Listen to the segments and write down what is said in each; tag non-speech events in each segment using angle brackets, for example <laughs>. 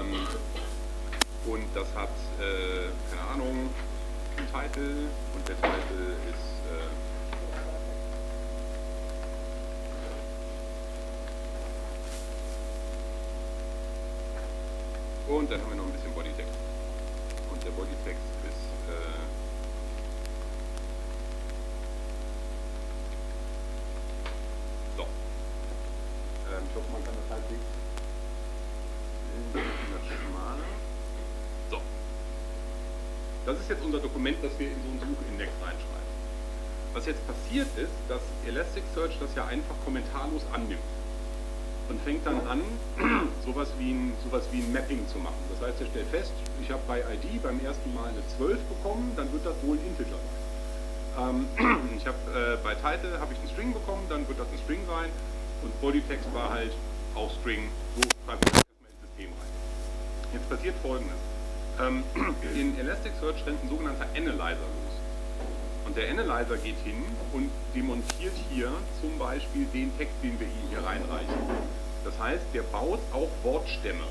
Ähm, und das hat, äh, keine Ahnung, einen Titel und der Titel ist äh, und dann haben wir noch ein bisschen Bodytext. Und der Bodytext ist äh, so. Ähm, ich hoffe, man kann das halbwegs schmaler. So. Ist jetzt unser Dokument, das wir in so einen Suchindex reinschreiben. Was jetzt passiert ist, dass Elasticsearch das ja einfach kommentarlos annimmt und fängt dann an, <clears throat> sowas wie, ein, sowas wie ein Mapping zu machen. Das heißt, er stellt fest, ich habe bei ID beim ersten Mal eine 12 bekommen, dann wird das wohl ein Integer sein. Ähm, <clears throat> ich habe äh, bei Title habe ich einen String bekommen, dann wird das ein String sein und Bodytext war halt auch String, so schreibe ich das erstmal ins System rein. Jetzt passiert folgendes. Ähm, <clears throat> in Elasticsearch rennt ein sogenannter Analyzer los. Und der Analyzer geht hin und demontiert hier zum Beispiel den Text, den wir ihm hier reinreichen. Das heißt, der baut auch Wortstämme.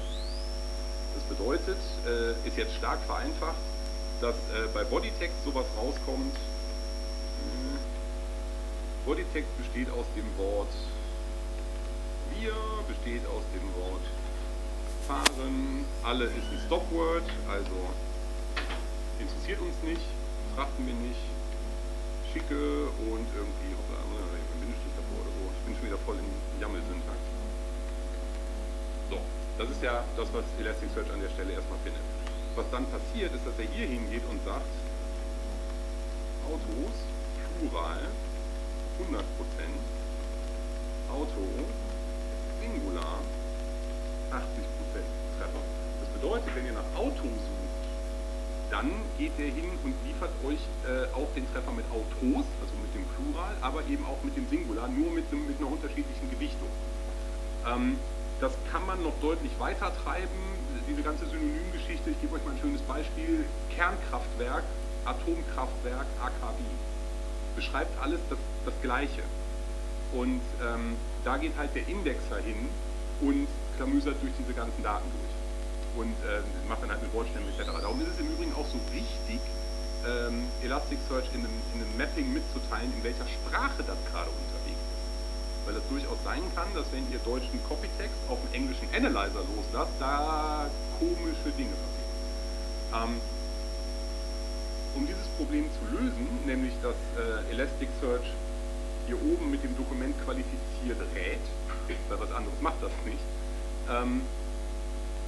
Das bedeutet, äh, ist jetzt stark vereinfacht, dass äh, bei Bodytext sowas rauskommt. Hm, Bodytext besteht aus dem Wort wir, besteht aus dem Wort fahren, alle ist ein Stopword, also interessiert uns nicht, trachten wir nicht, schicke und irgendwie, hoppla, ein Bindestrich davor oder so, ich bin schon wieder voll in Jammel-Syntax. So, das ist ja das, was Elasticsearch an der Stelle erstmal findet. Was dann passiert, ist, dass er hier hingeht und sagt, Autos, Plural, 100%, Auto, Singular, 80% Treffer. Das bedeutet, wenn ihr nach Auto sucht, dann geht der hin und liefert euch äh, auch den Treffer mit Autos, also mit dem Plural, aber eben auch mit dem Singular, nur mit, mit einer unterschiedlichen Gewichtung. Ähm, das kann man noch deutlich weiter treiben, diese ganze Synonymgeschichte, ich gebe euch mal ein schönes Beispiel, Kernkraftwerk, Atomkraftwerk, AKW, beschreibt alles das, das Gleiche. Und ähm, da geht halt der Indexer hin und klamüsert durch diese ganzen Daten durch und äh, macht dann halt mit Wortstämmen etc. Darum ist es im Übrigen auch so wichtig, ähm, Elasticsearch in einem, in einem Mapping mitzuteilen, in welcher Sprache das gerade unterwegs ist. Weil es durchaus sein kann, dass wenn ihr deutschen Copytext auf einen englischen Analyzer loslasst, da komische Dinge passieren. Ähm, um dieses Problem zu lösen, nämlich dass äh, Elasticsearch hier oben mit dem Dokument qualifiziert rät, weil was anderes macht das nicht, ähm,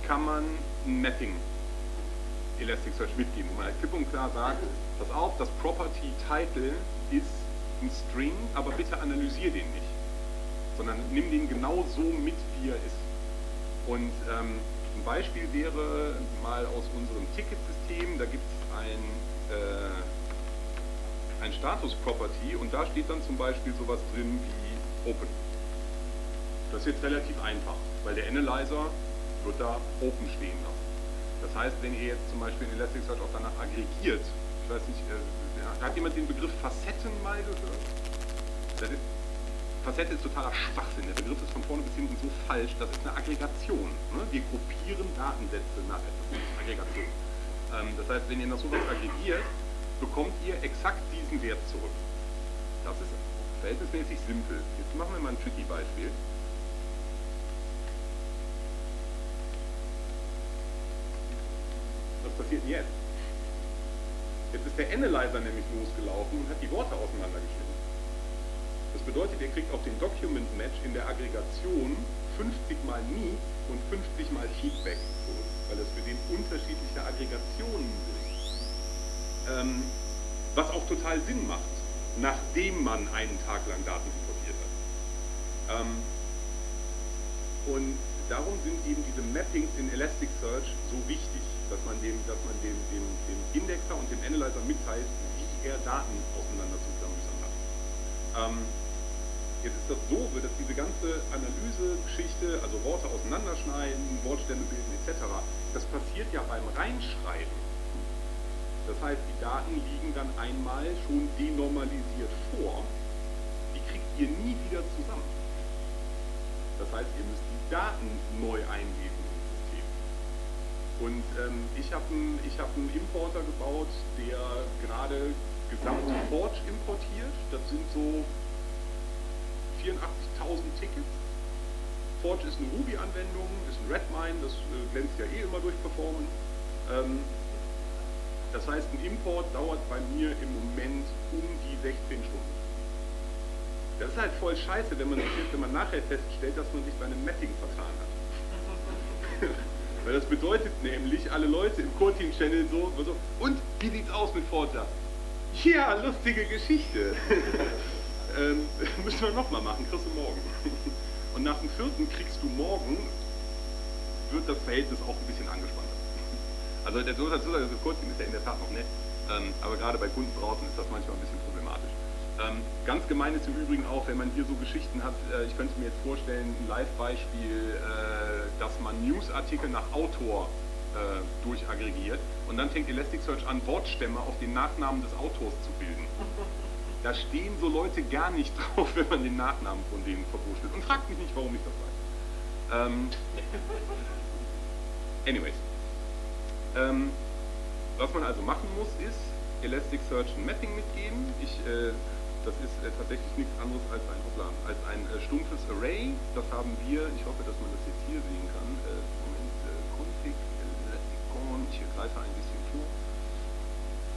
kann man ein Mapping Elasticsearch mitgeben, wo man halt klipp und klar sagt, pass auf, das Property Title ist ein String, aber bitte analysier den nicht, sondern nimm den genau so mit, wie er ist. Und ähm, ein Beispiel wäre mal aus unserem Ticketsystem, da gibt es ein, äh, ein Status-Property und da steht dann zum Beispiel sowas drin wie Open. Das ist jetzt relativ einfach, weil der Analyzer wird da Open stehen lassen. Das heißt, wenn ihr jetzt zum Beispiel in Elasticsearch auch danach aggregiert, ich weiß nicht, äh, hat jemand den Begriff Facetten mal gehört? Ist, Facette ist totaler Schwachsinn. Der Begriff ist von vorne bis hinten so falsch. Das ist eine Aggregation. Ne? Wir gruppieren Datensätze nach etwas. Das Aggregation. Ähm, das heißt, wenn ihr nach sowas aggregiert, bekommt ihr exakt diesen Wert zurück. Das ist verhältnismäßig simpel. Jetzt machen wir mal ein tricky Beispiel. Was passiert denn jetzt? Jetzt ist der Analyzer nämlich losgelaufen und hat die Worte auseinandergeschnitten. Das bedeutet, ihr kriegt auf den Document Match in der Aggregation 50 mal Need und 50 mal Feedback weil das für den unterschiedliche Aggregationen sind. Ähm, was auch total Sinn macht, nachdem man einen Tag lang Daten importiert hat. Ähm, und darum sind eben diese Mappings in Elasticsearch so wichtig dass man dem, dass man dem, dem, dem Indexer und dem Analyzer mitteilt, wie er Daten auseinander zu klamüsern hat. Ähm, jetzt ist das so, dass diese ganze Analysegeschichte, also Worte auseinanderschneiden, Wortstämme bilden etc., das passiert ja beim Reinschreiben. Das heißt, die Daten liegen dann einmal schon denormalisiert vor, die kriegt ihr nie wieder zusammen. Das heißt, ihr müsst die Daten neu einlesen Und ähm, ich habe einen hab Importer gebaut, der gerade gesamt Forge importiert. Das sind so 84.000 Tickets. Forge ist eine Ruby-Anwendung, ist ein Redmine, das äh, glänzt ja eh immer durch Performance. Ähm, das heißt, ein Import dauert bei mir im Moment um die 16 Stunden. Das ist halt voll scheiße, wenn man, wenn man nachher feststellt, dass man sich bei einem Mapping vertan hat. <laughs> Weil das bedeutet nämlich, alle Leute im Core-Team-Channel so, so, und wie sieht's aus mit Forza? Ja, lustige Geschichte. <laughs> ähm, <laughs> müssen wir nochmal machen, kriegst du morgen. Und nach dem vierten kriegst du morgen, wird das Verhältnis auch ein bisschen angespannter. Also der sagen, das Core-Team ist ja in der Tat noch nett, ähm, aber gerade bei Kunden draußen ist das manchmal ein bisschen problematisch. Ähm, ganz gemein ist im Übrigen auch, wenn man hier so Geschichten hat, äh, ich könnte mir jetzt vorstellen, ein Live-Beispiel, äh, dass man Newsartikel nach Autor äh, durchaggregiert und dann fängt Elasticsearch an, Wortstämme auf den Nachnamen des Autors zu bilden. Da stehen so Leute gar nicht <laughs> drauf, wenn man den Nachnamen von denen verwurschtelt. Und fragt mich nicht, warum ich das weiß. Ähm, anyways. Ähm, was man also machen muss, ist Elasticsearch ein Mapping mitgeben. Ich äh, das ist äh, tatsächlich nichts anderes als ein, hoppla, als ein äh, stumpfes Array. Das haben wir, ich hoffe, dass man das jetzt hier sehen kann. Äh, Moment, äh, config, Elasticon, ich greife ein bisschen vor.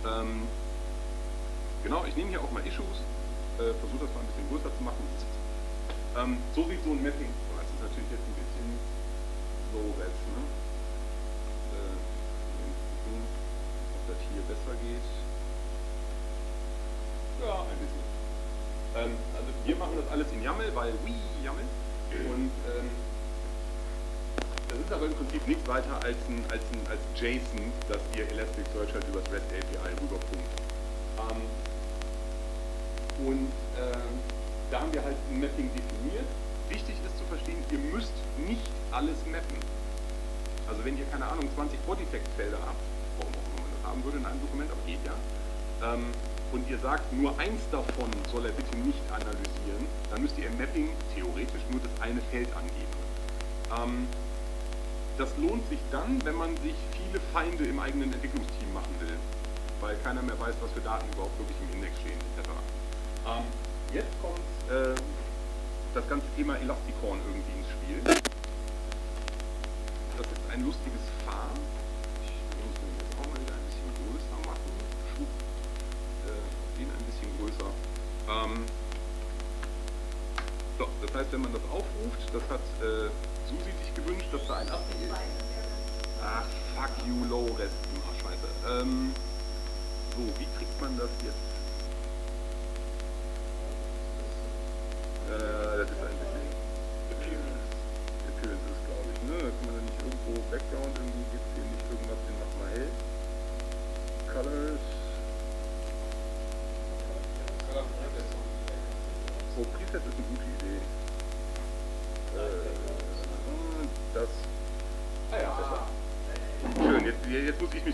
Ähm, genau, ich nehme hier auch mal Issues, äh, versuche das mal ein bisschen größer zu machen. Ähm, so sieht so ein Mapping, das ist natürlich jetzt ein bisschen low res, ne? Ähm, also wir machen das alles in YAML, weil wie YAML. Und ähm, das ist aber im Prinzip nichts weiter als ein, als ein als JSON, das ihr Elasticsearch halt über das REST API rüberpumpt. Ähm, und ähm, da haben wir halt ein Mapping definiert. Wichtig ist zu verstehen, ihr müsst nicht alles mappen. Also wenn ihr, keine Ahnung, 20 Bodytext-Felder habt, warum auch immer man das haben würde in einem Dokument, aber geht ja, ähm, und ihr sagt, nur eins davon soll er bitte nicht analysieren, dann müsst ihr im Mapping theoretisch nur das eine Feld angeben. Ähm, das lohnt sich dann, wenn man sich viele Feinde im eigenen Entwicklungsteam machen will, weil keiner mehr weiß, was für Daten überhaupt wirklich im Index stehen, etc. Ähm, jetzt kommt äh, das ganze Thema Elasticorn irgendwie ins Spiel. Das ist ein lustiges Fahr. Das hat äh, Susi sich gewünscht, dass da ein API ist. Ach, fuck you, low rest, ah, scheiße. Ähm, so, wie kriegt man das jetzt?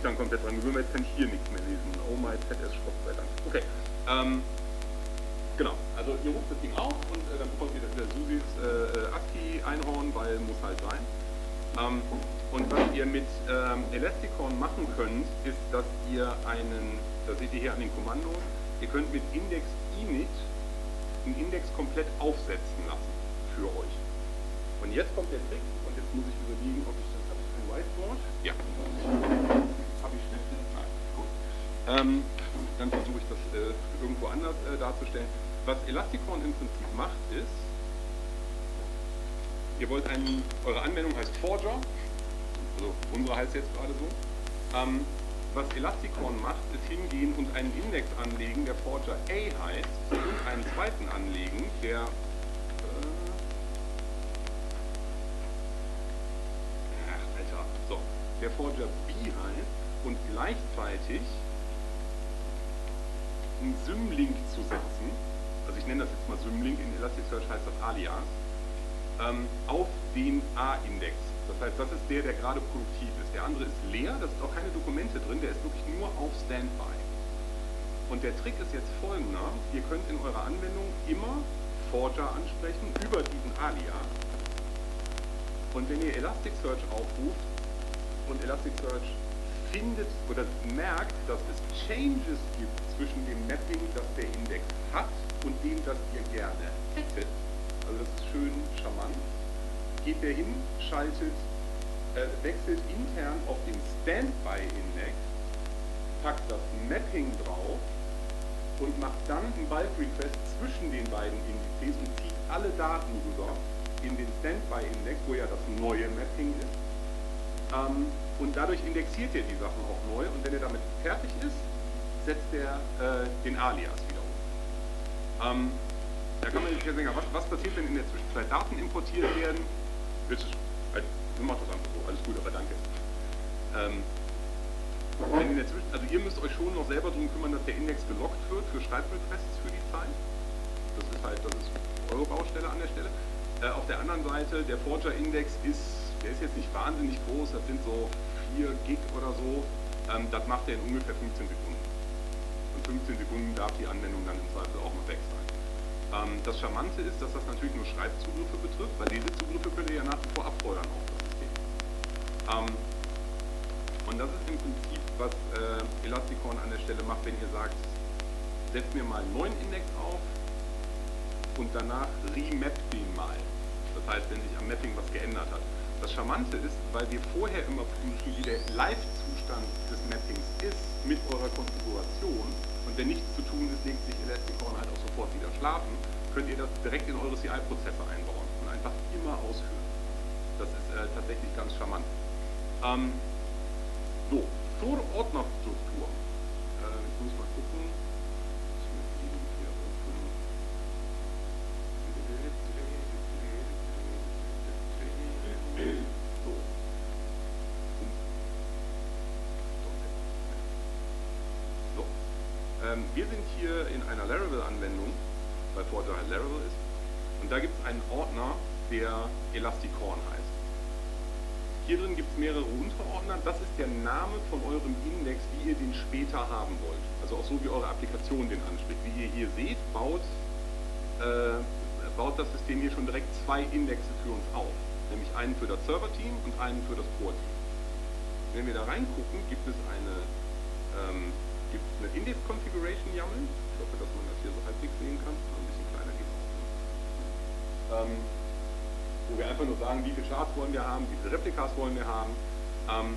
ensuite, hein, quand nouveau Forger, also unsere heißt jetzt gerade so. Ähm, was Elasticon macht, ist hingehen und einen Index anlegen, der Forger A heißt, und einen zweiten anlegen, der äh, so, der Forger B heißt und gleichzeitig einen Symlink zu setzen, also ich nenne das jetzt mal Symlink, in Elasticsearch heißt das Alias, ähm, auf den A-Index. Das heißt, das ist der, der gerade produktiv ist. Der andere ist leer, da sind auch keine Dokumente drin, der ist wirklich nur auf Standby. Und der Trick ist jetzt folgender, ihr könnt in eurer Anwendung immer Forger ansprechen über diesen Alias. Und wenn ihr Elasticsearch aufruft und Elasticsearch findet oder merkt, dass es Changes gibt zwischen dem Mapping, das der Index hat und dem, das ihr gerne hättet. Also das ist schön charmant. Geht der hin, schaltet, äh, wechselt intern auf den Standby-Index, packt das Mapping drauf und macht dann einen Bulk-Request zwischen den beiden Indizes und zieht alle Daten rüber in den Standby-Index, wo ja das neue Mapping ist. Ähm, und dadurch indexiert er die Sachen auch neu und wenn er damit fertig ist, setzt er äh, den Alias wieder um. Ähm, sich ja sagen, was, was, passiert, wenn in der Zwischenzeit Daten importiert werden? Jetzt, halt, macht das einfach so, alles gut, aber danke. Ähm, wenn in der Zwischen also ihr müsst euch schon noch selber darum kümmern, dass der Index gelockt wird für Schreibrequests für die Zeit. Das ist halt, das ist eure Baustelle an der Stelle. Äh, auf der anderen Seite, der Forger-Index ist, der ist jetzt nicht wahnsinnig groß, das sind so 4 Gig oder so. Ähm, das macht er in ungefähr 15 Sekunden. Und 15 Sekunden darf die Anwendung dann im Zweifel auch noch weg sein. Ähm, das Charmante ist, dass das natürlich nur Schreibzugriffe betrifft, weil Lesezugriffe könnt ihr ja nach wie vor abfeuern auf das System. Ähm, und das ist im Prinzip, was äh, Elasticon an der Stelle macht, wenn ihr sagt, setzt mir mal einen neuen Index auf und danach remappt den mal. Das heißt, wenn sich am Mapping was geändert hat. Das Charmante ist, weil wir vorher immer prüfen, wie der Live-Zustand des Mappings ist mit eurer Konfiguration und wenn nichts zu tun ist, legt sich Elasticon halt auch sofort wieder schlafen, könnt ihr das direkt in eure CI-Prozesse einbauen und einfach immer ausführen. Das ist äh, tatsächlich ganz charmant. Ähm, so, zur Ordnerstruktur. Äh, ich muss mal gucken. Ähm, wir sind hier in einer Laravel-Anwendung, weil Forger halt Laravel ist. Und da gibt es einen Ordner, der Elasticorn heißt. Hier drin gibt es mehrere Unterordner. Das ist der Name von eurem Index, wie ihr den später haben wollt. Also auch so, wie eure Applikation den anspricht. Wie ihr hier seht, baut, äh, baut das System hier schon direkt zwei Indexe für uns auf. Nämlich einen für das Server-Team und einen für das Core-Team. Wenn wir da reingucken, gibt es eine ähm, gibt eine Index Configuration YAML. Ich hoffe, dass man das hier so halbwegs sehen kann. Ein bisschen kleiner geht auch. Ähm, wo wir einfach nur sagen, wie viele Charts wollen wir haben, wie viele Replikas wollen wir haben. Ähm,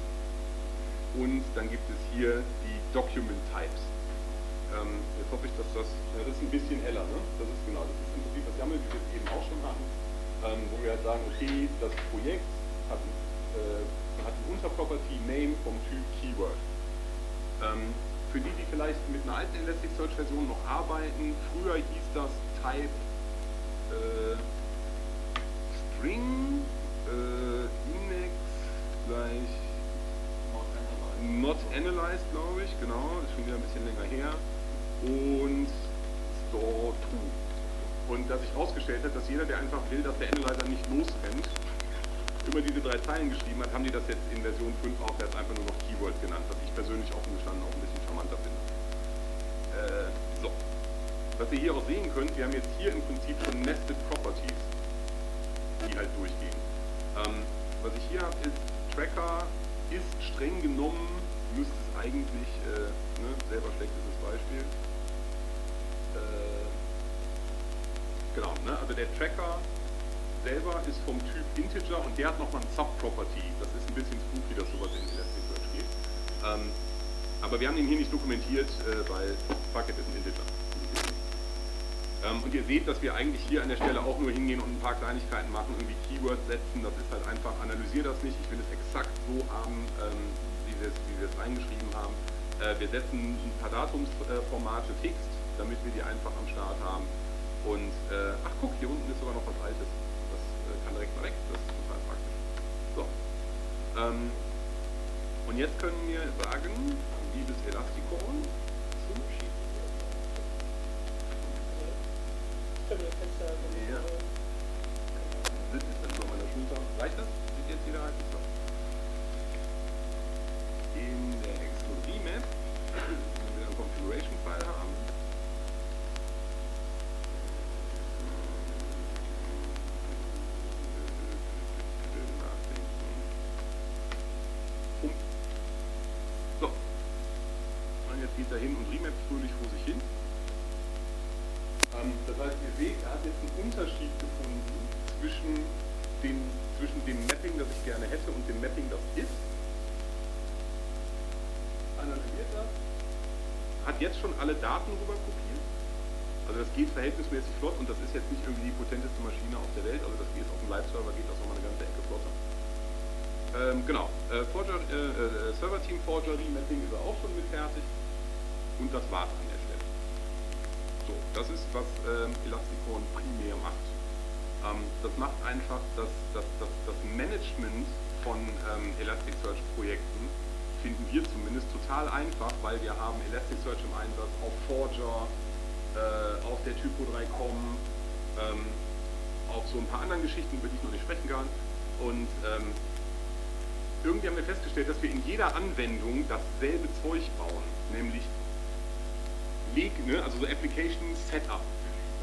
und dann gibt es hier die Document Types. Ähm, jetzt hoffe ich, dass das, ja, das ist ein bisschen heller, ne? Das ist genau, das ist im Prinzip das YAML, wie wir es eben auch schon hatten, ähm, wo wir halt sagen, okay, das Projekt hat, äh, hat ein Unterproperty Name vom Typ Keyword. Ähm, für die, die vielleicht mit einer alten Elasticsearch-Version noch arbeiten, früher hieß das Type äh, String äh, Index gleich Not Analyzed, glaube ich, genau, ist schon wieder ein bisschen länger her. Und Store True. Und dass sich herausgestellt hat, dass jeder, der einfach will, dass der Analyzer nicht losrennt, immer diese drei Zeilen geschrieben hat, haben die das jetzt in Version 5 aufwärts einfach nur noch Keyword genannt, was ich persönlich offen gestanden auch ein bisschen ihr hier auch sehen könnt, wir haben jetzt hier im Prinzip schon Nested Properties, die halt durchgehen. Ähm, was ich hier habe, ist Tracker ist streng genommen, müsste es eigentlich, äh, ne, selber schlechtes Beispiel, äh, genau, ne, also der Tracker selber ist vom Typ Integer und der hat nochmal ein Subproperty. Das ist ein bisschen spooky, dass sowas in Elasticsearch geht. Ähm, aber wir haben ihn hier nicht dokumentiert, äh, weil Bucket ist ein Integer. Ähm, und ihr seht, dass wir eigentlich hier an der Stelle auch nur hingehen und ein paar Kleinigkeiten machen, irgendwie Keywords setzen. Das ist halt einfach, analysiere das nicht. Ich will es exakt so haben, ähm, wie, wir es, wie wir es reingeschrieben haben. Äh, wir setzen ein paar Datumsformate fixed, damit wir die einfach am Start haben. Und, äh, ach guck, hier unten ist sogar noch was Altes kann direkt mal weg, das ist total praktisch. So. Ähm, und jetzt können wir sagen, liebes Elastikon, ja. Das ist dann über meiner Schulter. Reicht das? Sieht jetzt jeder halt so. In der Explodie-Map, wir einen Configuration-File jetzt schon alle Daten rüber kopiert. Also das geht verhältnismäßig flott und das ist jetzt nicht irgendwie die potenteste Maschine auf der Welt, also das geht auf dem Live-Server, geht das nochmal eine ganze Ecke flotter. Ähm, genau, äh, Forger, äh, äh, Server-Team Forgery Mapping ist auch schon mit fertig und das war's an der Stelle. So, das ist, was ähm, Elasticon primär macht. Ähm, das macht einfach das, das, das, das Management von ähm, Elasticsearch-Projekten finden wir zumindest total einfach, weil wir haben Elasticsearch im Einsatz auf Forger, äh, auf der Typo 3.com, ähm, auf so ein paar anderen Geschichten, über die ich noch nicht sprechen kann. Und ähm, irgendwie haben wir festgestellt, dass wir in jeder Anwendung dasselbe Zeug bauen, nämlich Leg, ne, also so Application Setup,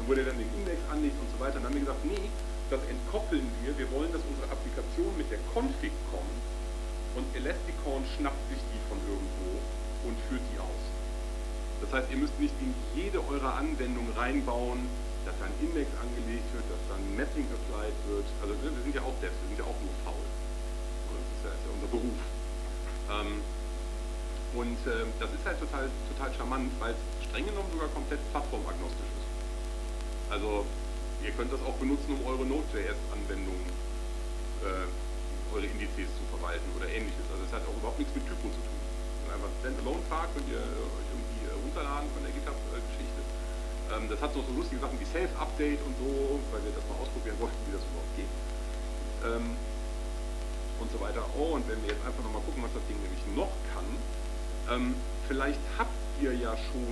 wo der dann den Index anlegt und so weiter. Und dann haben wir gesagt, nee, das entkoppeln wir. Wir wollen, dass unsere Applikation mit der Config kommt und Elasticorn schnappt sich die von irgendwo und führt die aus. Das heißt, ihr müsst nicht in jede eurer Anwendungen reinbauen, dass da ein Index angelegt wird, dass da ein Mapping applied wird. Also wir sind ja auch Devs, wir sind ja auch nur faul. Das ist ja, ist ja unser Beruf. Ähm, und äh, das ist halt total, total charmant, weil es streng genommen sogar komplett plattformagnostisch ist. Also ihr könnt das auch benutzen, um eure Node.js-Anwendungen, äh, eure Indizes zu verwalten oder ähnliches. Also es hat auch überhaupt nichts mit Typo zu tun. Einfach Standalone-Fahrt könnt ihr euch irgendwie äh, runterladen von der GitHub-Geschichte. Ähm, das hat so, so lustige Sachen wie Self-Update und so, weil wir das mal ausprobieren wollten, wie das überhaupt geht. Ähm, und so weiter. Oh, und wenn wir jetzt einfach nochmal gucken, was das Ding nämlich noch kann, ähm, vielleicht habt ihr ja schon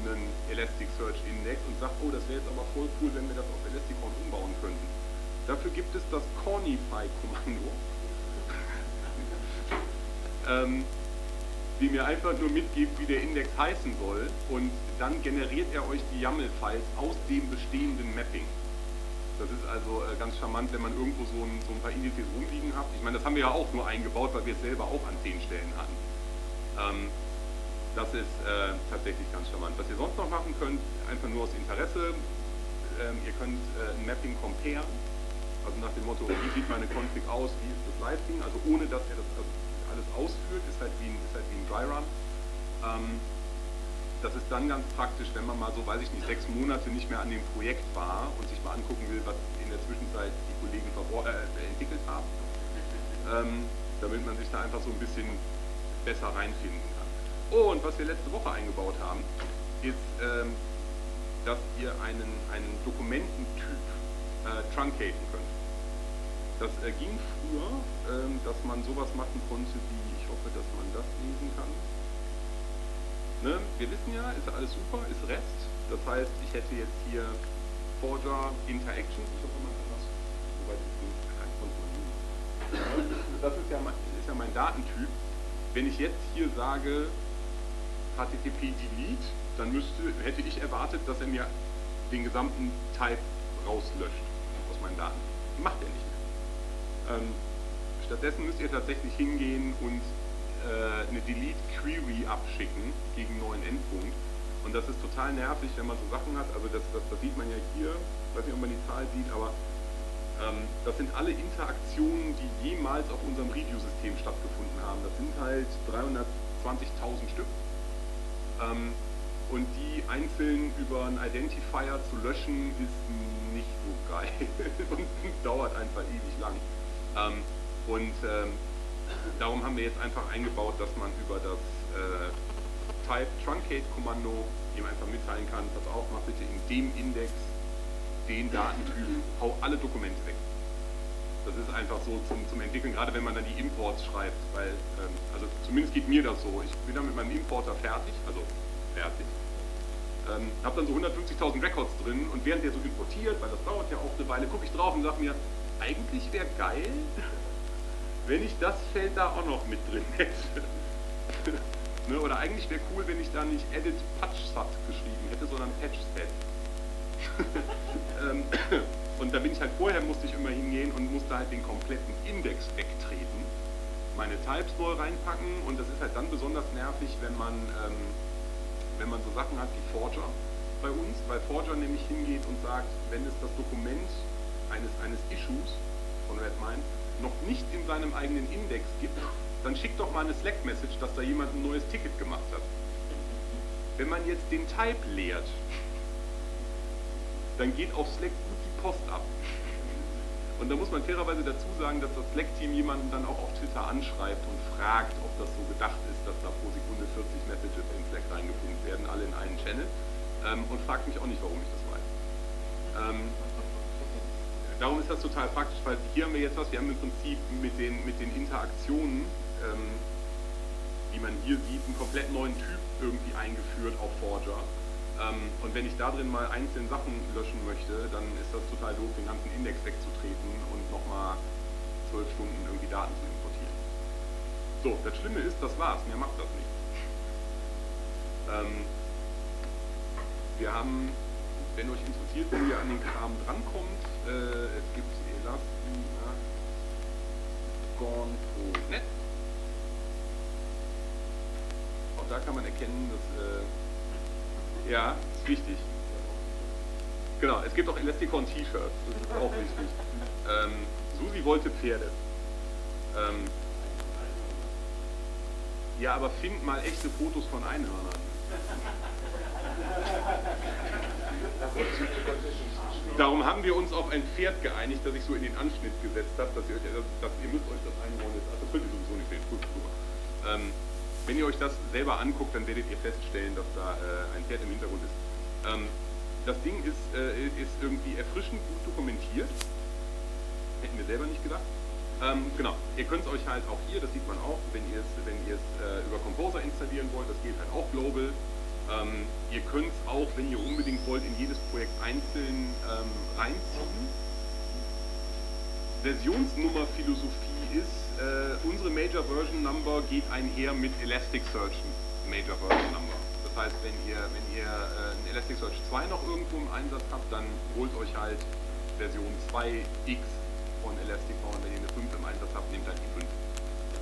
einen Elasticsearch Index und sagt, oh, das wäre jetzt aber voll cool, wenn wir das auf Elasticon umbauen könnten. Dafür gibt es das Cornify-Kommando. <laughs> ähm, die mir einfach nur mitgibt, wie der Index heißen soll und dann generiert er euch die YAML-Files aus dem bestehenden Mapping. Das ist also äh, ganz charmant, wenn man irgendwo so ein, so ein paar Indizes rumliegen hat. Ich meine, das haben wir ja auch nur eingebaut, weil wir es selber auch an zehn Stellen hatten. Ähm, das ist äh, tatsächlich ganz charmant. Was ihr sonst noch machen könnt, einfach nur aus Interesse, ähm, ihr könnt äh, ein Mapping compare, also nach dem Motto, wie sieht meine Config aus, wie ist das Live-Ding, also ohne dass er das also alles ausführt, ist halt wie ein, ist halt wie ein Dry Run. Ähm, das ist dann ganz praktisch, wenn man mal so, weiß ich nicht, sechs Monate nicht mehr an dem Projekt war und sich mal angucken will, was in der Zwischenzeit die Kollegen äh, entwickelt haben, ähm, damit man sich da einfach so ein bisschen besser reinfinden kann. Oh, und was wir letzte Woche eingebaut haben, ist, ähm, dass ihr einen, einen Dokumententyp äh, truncaten könnt. Das äh, ging früher, ähm, dass man sowas machen konnte wie, ich hoffe, dass man das lesen kann. Ne? Wir wissen ja, ist alles super, ist REST. Das heißt, ich hätte jetzt hier Forger Interaction. Ich hoffe, man kann das, soweit ich bin, Das ist ja, mein, ist ja mein Datentyp. Wenn ich jetzt hier sage HTTP delete, dann müsste, hätte ich erwartet, dass er mir den gesamten Type rauslöscht aus meinen Daten. Macht er nicht. Ähm, stattdessen müsst ihr tatsächlich hingehen und äh, eine Delete-Query abschicken gegen einen neuen Endpunkt. Und das ist total nervig, wenn man so Sachen hat. Also das, das, das sieht man ja hier, ich weiß nicht, ob man die Zahl sieht, aber ähm, das sind alle Interaktionen, die jemals auf unserem Review-System stattgefunden haben. Das sind halt 320.000 Stück. Ähm, und die einzeln über einen Identifier zu löschen, ist nicht so geil <laughs> und dauert einfach ewig lang. Ähm, und ähm, darum haben wir jetzt einfach eingebaut, dass man über das äh, Type Truncate Kommando ihm einfach mitteilen kann, pass auf, mach bitte in dem Index den Datentyp, hau alle Dokumente weg. Das ist einfach so zum, zum Entwickeln, gerade wenn man dann die Imports schreibt, weil, ähm, also zumindest geht mir das so, ich bin dann mit meinem Importer fertig, also fertig, ähm, habe dann so 150.000 Records drin und während der so importiert, weil das dauert ja auch eine Weile, gucke ich drauf und sage mir, eigentlich wäre geil, wenn ich das Feld da auch noch mit drin hätte. <laughs> ne? Oder eigentlich wäre cool, wenn ich da nicht Edit Patch Sat geschrieben hätte, sondern Patch Set. <laughs> ähm, und da bin ich halt vorher, musste ich immer hingehen und musste halt den kompletten Index wegtreten, meine Types neu reinpacken und das ist halt dann besonders nervig, wenn man, ähm, wenn man so Sachen hat wie Forger bei uns, weil Forger nämlich hingeht und sagt, wenn es das Dokument eines, eines Issues von Redmine noch nicht in seinem eigenen Index gibt, dann schickt doch mal eine Slack-Message, dass da jemand ein neues Ticket gemacht hat. Wenn man jetzt den Type leert, dann geht auf Slack gut die Post ab. Und da muss man fairerweise dazu sagen, dass das Slack-Team jemanden dann auch auf Twitter anschreibt und fragt, ob das so gedacht ist, dass da pro Sekunde 40 Messages in Slack reingepumpt werden, alle in einen Channel. Ähm, und fragt mich auch nicht, warum ich das weiß. Darum ist das total praktisch, weil hier haben wir jetzt was, wir haben im Prinzip mit den, mit den Interaktionen, ähm, die man hier sieht, einen komplett neuen Typ irgendwie eingeführt auf Forger. Ähm, und wenn ich da drin mal einzelne Sachen löschen möchte, dann ist das total doof, den ganzen Index wegzutreten und nochmal zwölf Stunden irgendwie Daten zu importieren. So, das Schlimme ist, das war's, mehr macht das nicht. Ähm, wir haben, wenn euch interessiert, wie ihr an den Kram drankommt, äh, es gibt elastigorn.net. Auch da kann man erkennen, dass äh, ja, ist wichtig. Genau, es gibt auch Elasticon-T-Shirts, das ist auch wichtig. Ähm, Susi wollte Pferde. Ähm, ja, aber find mal echte Fotos von Einhörnern. Darum haben wir uns auf ein Pferd geeinigt, das ich so in den Anschnitt gesetzt habe, dass ihr euch, dass ihr müsst euch das Einhorn jetzt, also könnt ihr sowieso nicht sehen, gut, super. Ähm, wenn ihr euch das selber anguckt, dann werdet ihr feststellen, dass da äh, ein Pferd im Hintergrund ist. Ähm, das Ding ist, äh, ist irgendwie erfrischend gut dokumentiert. Hätten wir selber nicht gedacht. Ähm, genau, ihr könnt es euch halt auch hier, das sieht man auch, wenn ihr es wenn äh, über Composer installieren wollt, das geht halt auch global. Ähm, ihr könnt auch, wenn ihr unbedingt wollt, in jedes Projekt einzeln ähm, reinziehen. Versionsnummerphilosophie ist, äh, unsere Major Version Number geht einher mit Elasticsearch Major Version Number. Das heißt, wenn ihr, wenn ihr äh, ein Elasticsearch 2 noch irgendwo im Einsatz habt, dann holt euch halt Version 2x von Elasticon. Wenn ihr eine 5 im Einsatz habt, nehmt halt die 5.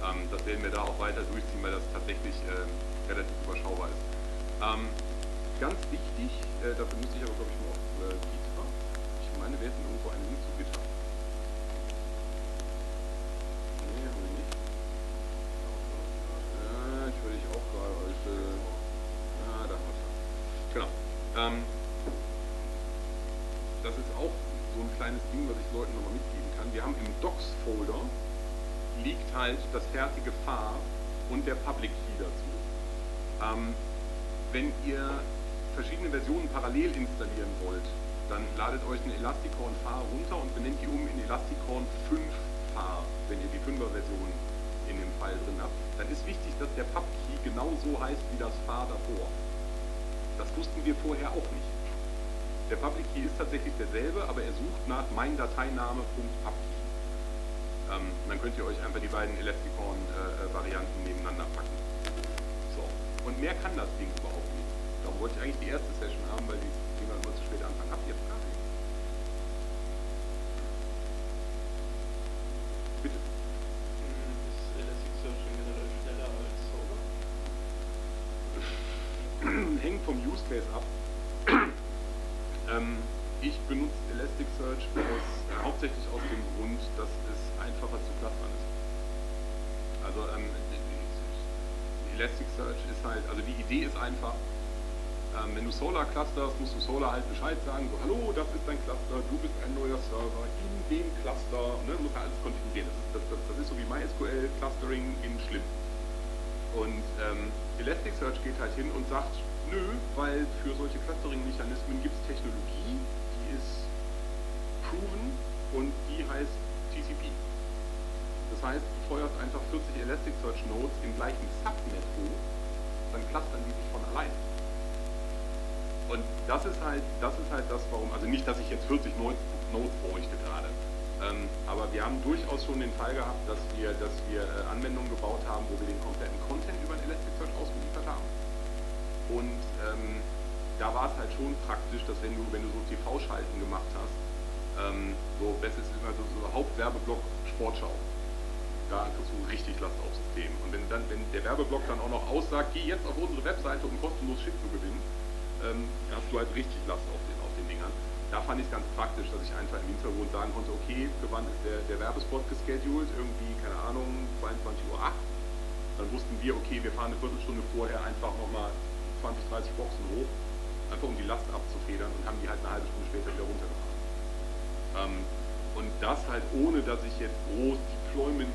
Ähm, das werden wir da auch weiter durchziehen, weil das tatsächlich äh, relativ überschaubar ist. Ähm, ganz wichtig, äh, dafür müsste ich aber glaube ich mal auf äh, GitHub. Ich meine, wir hätten irgendwo einen Link zu GitHub. Ähm, das ist auch so ein kleines Ding, was ich Leuten nochmal mitgeben kann. Wir haben im Docs-Folder liegt halt das fertige Far und der Public Key dazu. Ähm, wenn ihr verschiedene Versionen parallel installieren wollt, dann ladet euch ein Elasticorn Far runter und benennt die um in Elasticorn 5 Far, wenn ihr die 5er Version in dem Fall drin habt. Dann ist wichtig, dass der Pub Key genauso heißt wie das Far davor. Das wussten wir vorher auch nicht. Der Public Key ist tatsächlich derselbe, aber er sucht nach mein Dateiname.pubkey. Ähm, dann könnt ihr euch einfach die beiden Elasticon-Varianten äh, nebeneinander packen. Und mehr kann das Ding überhaupt nicht. Darum wollte ich eigentlich die erste Session haben, weil die Dinger immer zu spät anfangen. Habt ihr Fragen? Elasticsearch ist halt, also die Idee ist einfach, ähm, wenn du Solar clusterst, musst du Solar halt Bescheid sagen, so hallo, das ist dein Cluster, du bist ein neuer Server in dem Cluster, ne, muss halt alles konfigurieren. Das ist, das, das, das ist so wie MySQL Clustering in schlimm. Und ähm, Elasticsearch geht halt hin und sagt, Nö, weil für solche Clustering-Mechanismen gibt es Technologie, die ist proven und die heißt TCP. Das heißt, du feuerst einfach 40 Elasticsearch Nodes im gleichen Subnet hoch, dann clustern die sich von allein. Und das ist halt, das ist halt das, warum, also nicht, dass ich jetzt 40 Nodes, Nodes bräuchte gerade, ähm, aber wir haben durchaus schon den Fall gehabt, dass wir, dass wir äh, Anwendungen gebaut haben, wo wir den kompletten Content über ein Elasticsearch ausgeliefert haben und ähm, da war es halt schon praktisch, dass wenn du, wenn du so TV-Schalten gemacht hast, ähm, so bestes ist immer so, so Hauptwerbeblock Sportschau. Da kriegst du richtig Last aufs System. Und wenn dann, wenn der Werbeblock dann auch noch aussagt, geh jetzt auf unsere Webseite, um kostenlos Shit zu gewinnen, ähm, hast du halt richtig Last auf den, auf den Dingern. Da fand ich es ganz praktisch, dass ich einfach im Hintergrund sagen konnte, okay, für wann ist der, der Werbespot gescheduled, irgendwie, keine Ahnung, 22.08 Uhr. Dann wussten wir, okay, wir fahren eine Viertelstunde vorher einfach nochmal 20, 30 Boxen hoch, einfach um die Last abzufedern und haben die halt eine halbe Stunde später wieder runtergefahren. Ähm, und das halt ohne, dass ich jetzt groß Deployment,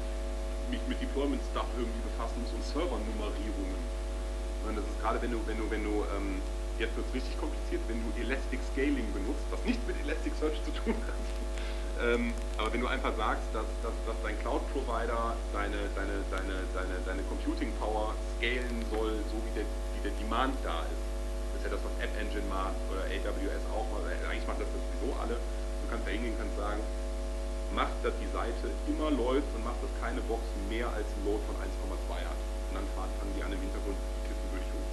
mich mit Deployment-Stuff irgendwie befassen muss und Servernummerierungen. Und das ist gerade, wenn du, wenn du, wenn du, ähm, jetzt wird es richtig kompliziert, wenn du Elastic Scaling benutzt, was nichts mit Elasticsearch zu tun hat. ähm, aber wenn du einfach sagst, dass, dass, dass dein Cloud-Provider deine, deine, deine, deine, deine Computing-Power scalen soll, so wie der, wie der Demand da ist. Das ist ja das, was App Engine macht oder AWS auch, weil eigentlich macht das sowieso alle. Du kannst da hingehen, kannst sagen, macht, dass die Seite immer läuft und macht, dass keine Box mehr als ein Load von 1,2 hat. Und dann fangen die an im Hintergrund die Kisten durch hoch.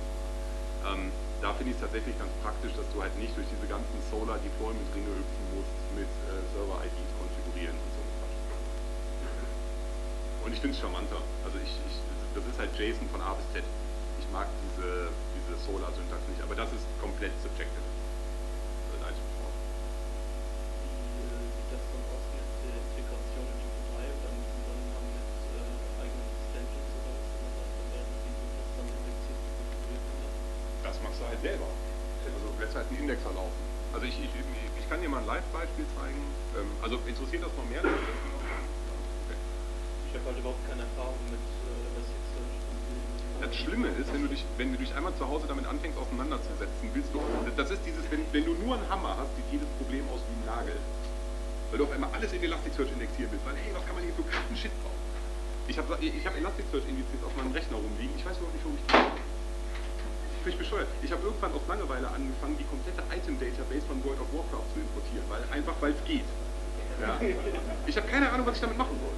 Ähm, da finde ich es tatsächlich ganz praktisch, dass du halt nicht durch diese ganzen Solar Deployment Ringe hüpfen musst mit äh, Server IDs konfigurieren und so. Und ich finde es charmanter. Also ich, ich, das ist halt JSON von A bis Z. Ich mag diese, diese Solar-Syntax nicht, aber das ist komplett subjective. selber. Also lässt halt einen Indexer laufen. Also ich, ich, ich kann dir mal ein Live-Beispiel zeigen. Ähm, also interessiert das noch mehr. Ich habe halt überhaupt keine Erfahrung mit äh, das Schlimme ist, wenn du, dich, wenn du dich einmal zu Hause damit anfängst auseinanderzusetzen, willst du, das ist dieses, wenn, wenn du nur einen Hammer hast, sieht jedes Problem aus wie ein Nagel. Weil du auf einmal alles in Elasticsearch indexieren willst, weil hey, was kann man hier für krassen Shit bauen? Ich habe ich hab Elasticsearch indiziert auf meinem Rechner rumliegen, ich weiß überhaupt nicht, wo ich das völlig bescheuert. Ich habe irgendwann aus Langeweile angefangen, die komplette Item-Database von World of Warcraft zu importieren, weil einfach weil es geht. Ja. Ich habe keine Ahnung, was ich damit machen soll. <laughs>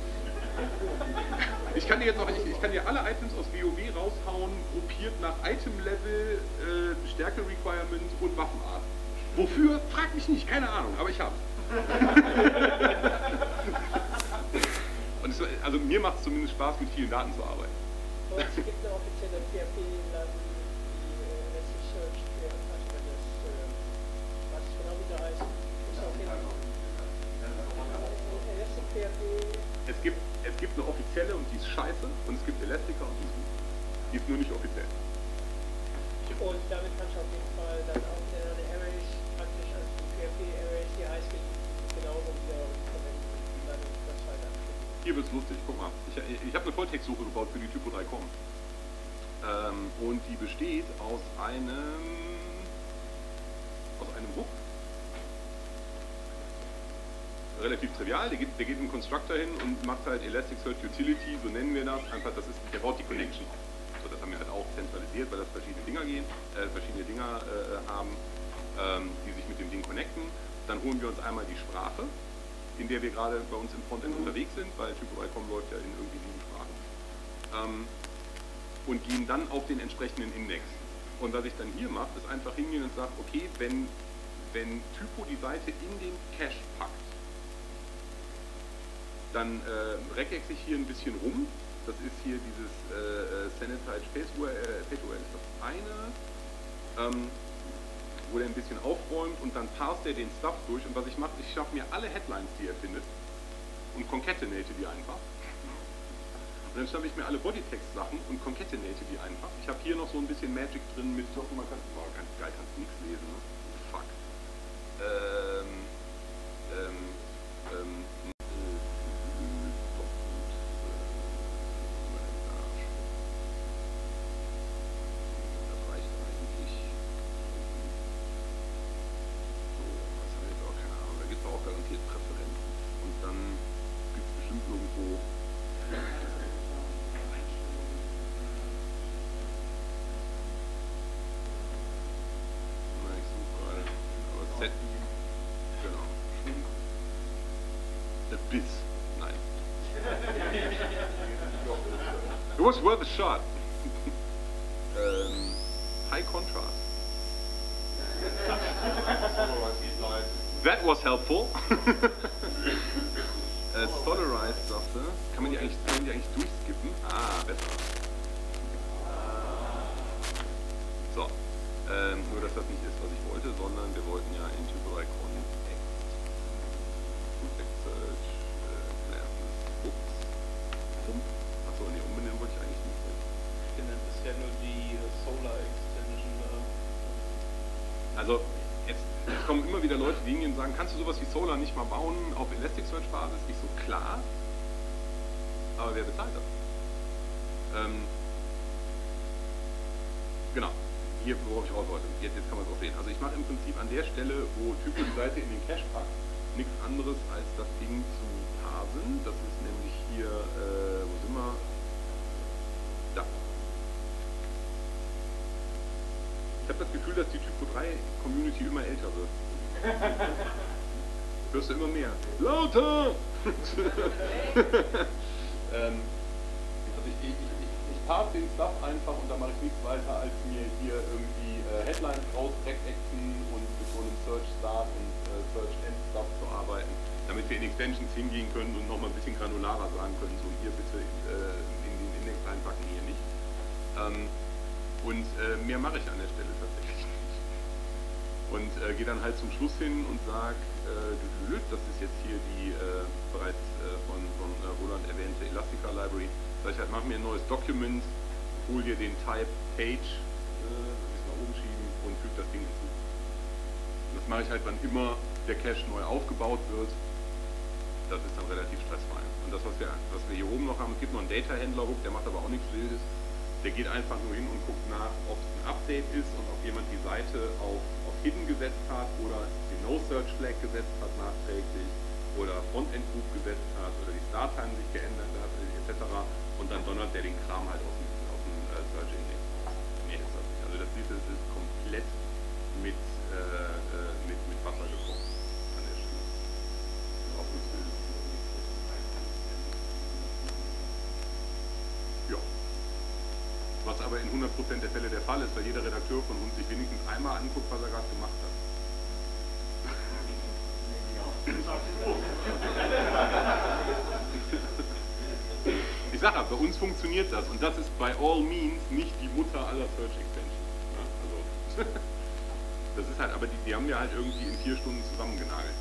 Ich kann dir jetzt noch, ich, ich kann dir alle Items aus WoW raushauen, gruppiert nach Item-Level, äh, Stärke-Requirement und Waffenart. Wofür? Frag mich nicht, keine Ahnung, aber ich hab's. <laughs> und es, also mir macht es zumindest Spaß, mit vielen Daten zu arbeiten. Und es gibt eine offizielle PHP gibt, es gibt eine offizielle und die ist scheiße und es gibt Elastica und die ist gut. Die ist nur nicht offiziell. Und damit kannst du auf jeden Fall dann auch eine Arrays praktisch als PHP-Arrays, die heißt genauso wieder verwenden und dann das weiter Hier wird es lustig, guck mal. Ich, ich habe eine Volltextsuche gebaut für die Typo 3.com. Ähm, und die besteht aus einem aus einem Hook relativ trivial. Der geht, der geht in einen Constructor hin und macht halt Elasticsearch Utility, so nennen wir das. Einfach, das ist, der baut die Connection. So, das haben wir halt auch zentralisiert, weil das verschiedene Dinger gehen, äh, verschiedene Dinger äh, haben, ähm, die sich mit dem Ding connecten. Dann holen wir uns einmal die Sprache, in der wir gerade bei uns im Frontend unterwegs sind, weil Typo3.com läuft ja in irgendwie sieben Sprachen. Ähm, und gehen dann auf den entsprechenden Index. Und was ich dann hier mache, ist einfach hingehen und sage, okay, wenn, wenn Typo die Seite in den Cache packt, dann äh, regex ich hier ein bisschen rum. Das ist hier dieses äh, äh Sanitized Face URL, Page URL ist das eine, ähm, wo er ein bisschen aufräumt und dann parst er den Stuff durch. Und was ich mache, ich schaffe mir alle Headlines, die er findet und concatenate die einfach. Und dann schaffe ich mir alle Bodytext-Sachen und concatenate die einfach. Ich habe hier noch so ein bisschen Magic drin mit, ich hoffe, man kann, boah, ganz geil, kannst nichts lesen, ne? Fuck. Ähm, ähm, ähm, was worth a shot. <laughs> um, high contrast. <laughs> that was helpful. <laughs> kommen immer wieder Leute, die und sagen, kannst du sowas wie Solar nicht mal bauen auf Elasticsearch-Basis? Ich so, klar. Aber wer bezahlt das? Ähm, genau. Hier, worauf ich raus wollte. Jetzt, jetzt kann man es auch sehen. Also ich mache im Prinzip an der Stelle, wo Typo die Seite in den Cache packt, nichts anderes als das Ding zu parsen. Das ist nämlich hier, äh, wo sind wir? Habe das Gefühl, dass die Typo 3 Community immer älter wird. <laughs> Hörst du immer mehr. Lauter! <laughs> ähm, also ich, ich, ich, ich parse den Stuff einfach und da mache ich nichts weiter, als mir hier irgendwie äh, Headlines raus, Backacten und mit so einem Search Start und äh, Search End Stuff zu arbeiten, damit wir in Extensions hingehen können und nochmal ein bisschen granularer sagen können, so hier bitte äh, und äh, mehr mache ich an der Stelle tatsächlich nicht. Und äh, gehe dann halt zum Schluss hin und sage, äh, das ist jetzt hier die äh, bereits äh, von, von äh, Roland erwähnte Elastica Library. Sag ich halt, mach mir ein neues Document, hol hier den Type Page, ein bisschen nach oben schieben und füge das Ding hinzu. Und das mache ich halt, wann immer der Cache neu aufgebaut wird. Das ist dann relativ stressfrei. Und das, was wir, was wir hier oben noch haben, es gibt noch einen Data-Händler-Hook, der macht aber auch nichts Wildes. Der geht einfach nur hin und guckt nach, ob es ein Update ist und ob jemand die Seite auf, auf Hidden gesetzt hat oder den No-Search-Flag gesetzt hat nachträglich oder Frontend Group gesetzt hat oder die Starttime sich geändert hat etc. Und dann donnert der den Kram halt auf dem, auf dem äh, Search Index raus. Mehr ist das nicht. Also das du, das ist komplett mit, äh, äh, mit, mit Wasser gekocht an der Stelle. Auch Öl. Ja. Was aber in 100% der Fälle der Fall ist, weil jeder Redakteur von uns sich wenigstens einmal anguckt, was er gerade gemacht hat. Ich sage ja, bei uns funktioniert das und das ist by all means nicht die Mutter aller Search Extensions. Ja, also, <laughs> das ist halt, aber die, die haben wir halt irgendwie in vier Stunden zusammengenagelt.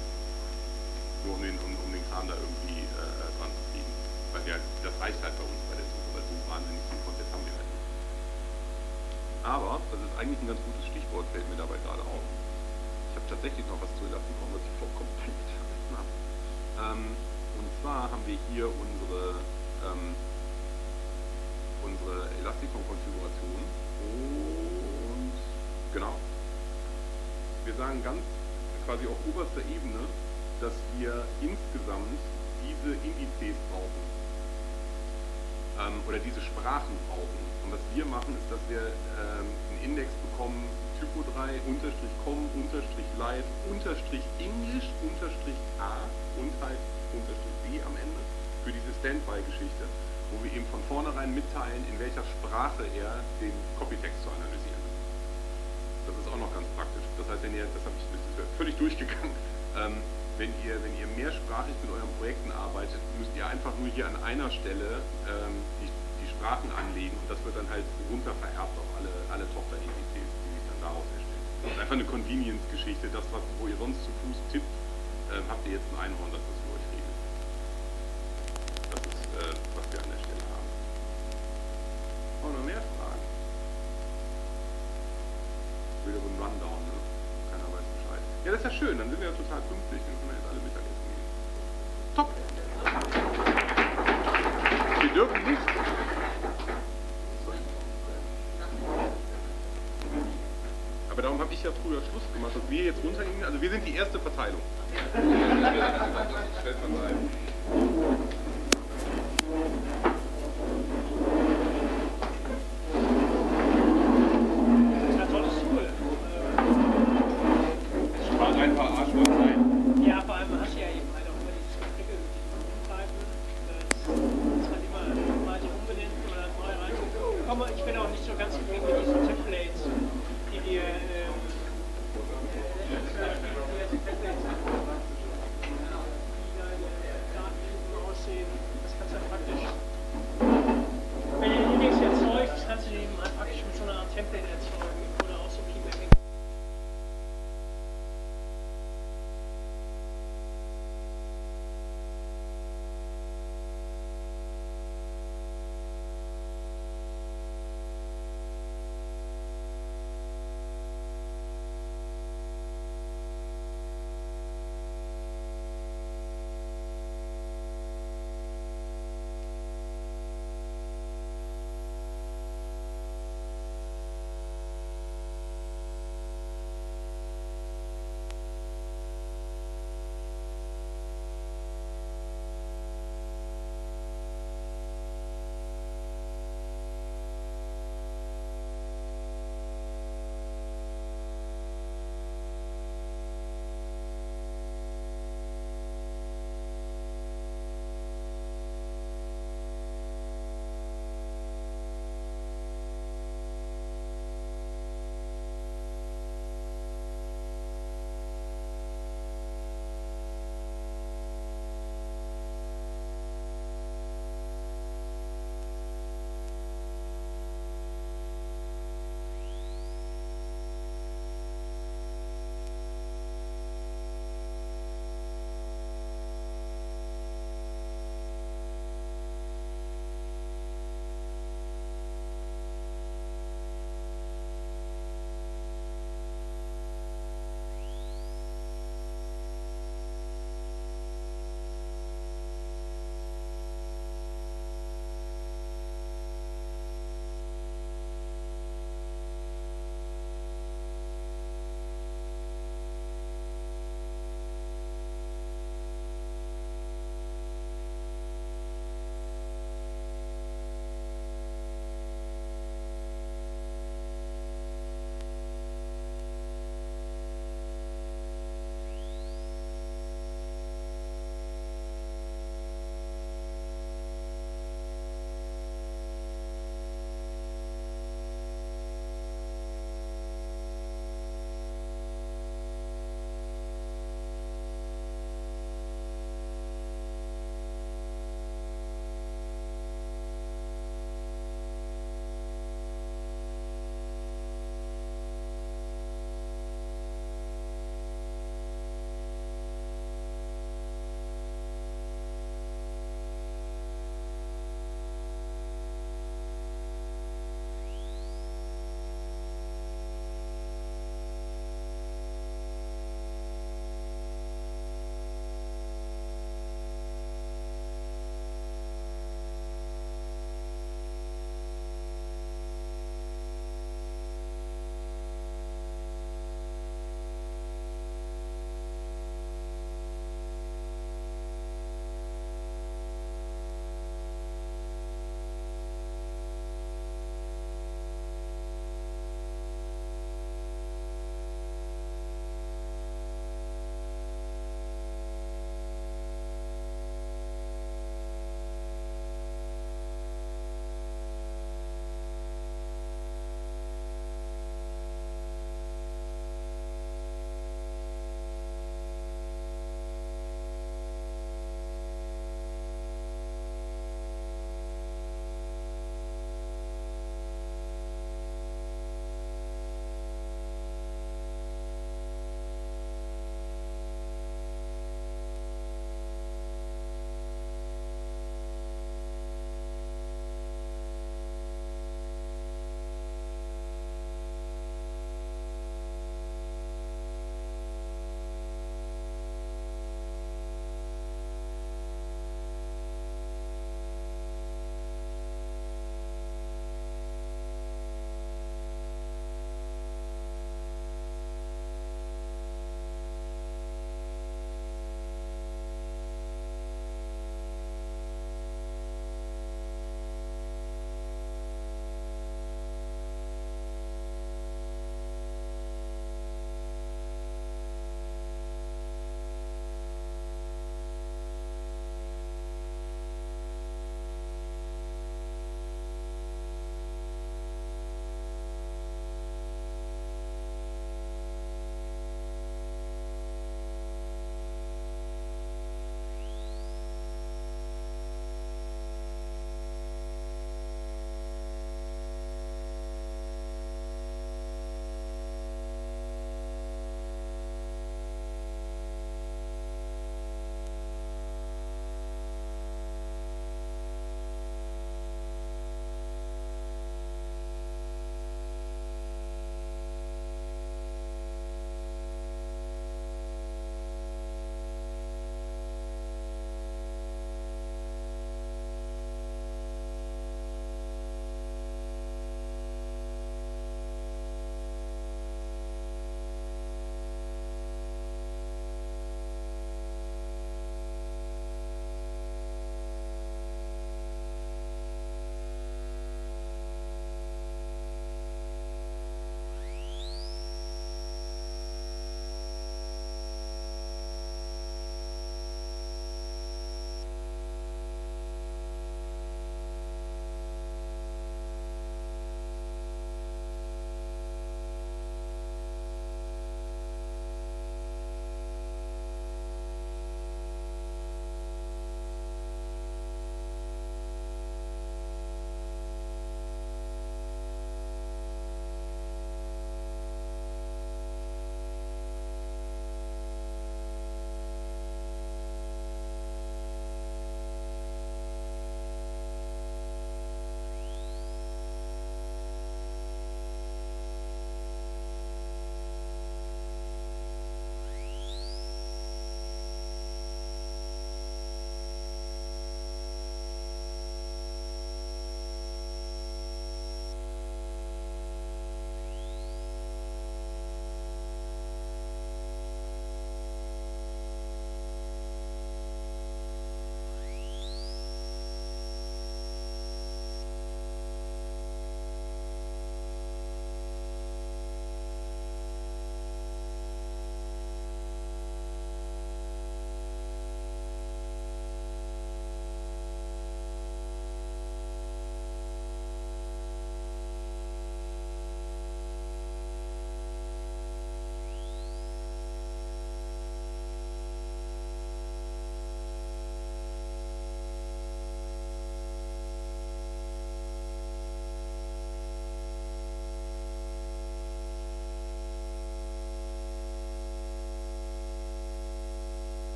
Nur um den, um, um den Kram da irgendwie äh, dran zu kriegen. Weil wir halt, das reicht halt bei uns bei der Suche, weil so wahnsinnig viel Content haben wir. Aber, das ist eigentlich ein ganz gutes Stichwort, fällt mir dabei gerade auf. Ich habe tatsächlich noch was zu Elasticon, was ich vollkommen <laughs> vergessen habe. Ähm, und zwar haben wir hier unsere, ähm, unsere Elasticon-Konfiguration und genau. Wir sagen ganz quasi auf oberster Ebene, dass wir insgesamt diese Indizes brauchen ähm, oder diese Sprachen brauchen. Und was wir machen, ist, dass wir ähm, einen Index bekommen, Typo 3, unterstrich com, unterstrich live, unterstrich Englisch, unterstrich A und halt unterstrich B am Ende für diese Standby-Geschichte, wo wir eben von vornherein mitteilen, in welcher Sprache er den Copytext zu analysieren hat. Das ist auch noch ganz praktisch. Das heißt, wenn ihr, das habe ich das ist völlig durchgegangen, ähm, wenn ihr, wenn ihr mehrsprachig mit euren Projekten arbeitet, müsst ihr einfach nur hier an einer Stelle ähm, die, die Sprachen anlegen und das wird dann halt runter vererbt auf alle, alle Tochter-Indizes, die sich dann daraus erstellen. Das ist einfach eine Convenience-Geschichte. Das, was, wo ihr sonst zu Fuß tippt, ähm, habt ihr jetzt ein Einhorn, das das ist ja schön, dann sind wir ja total pünktlich, dann können wir jetzt alle Mittagessen